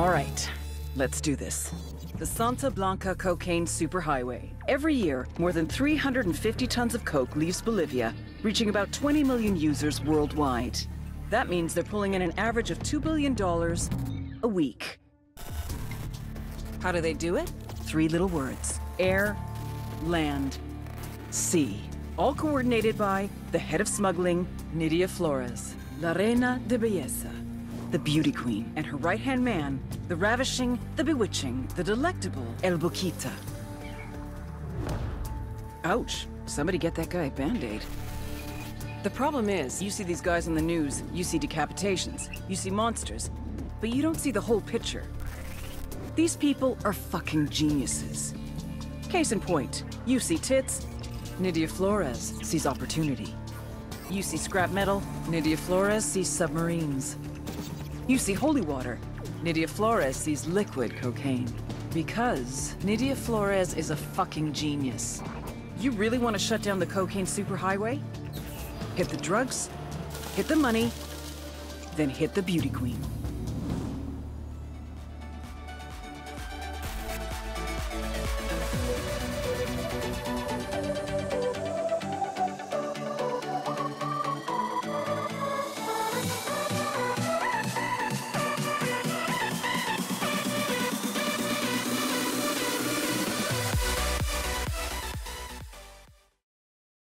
All right, let's do this. The Santa Blanca Cocaine Superhighway. Every year, more than 350 tons of coke leaves Bolivia, reaching about 20 million users worldwide. That means they're pulling in an average of $2 billion a week. How do they do it? Three little words. Air, land, sea. All coordinated by the head of smuggling, Nidia Flores, La Reina de Belleza, the beauty queen, and her right-hand man, the ravishing, the bewitching, the delectable El Boquita. Ouch. Somebody get that guy a Band-Aid. The problem is, you see these guys on the news, you see decapitations, you see monsters, but you don't see the whole picture. These people are fucking geniuses. Case in point, you see tits, Nidia Flores sees opportunity. You see scrap metal, Nidia Flores sees submarines. You see holy water, Nidia Flores sees liquid cocaine. Because Nidia Flores is a fucking genius. You really want to shut down the cocaine superhighway? Hit the drugs, hit the money, then hit the beauty queen.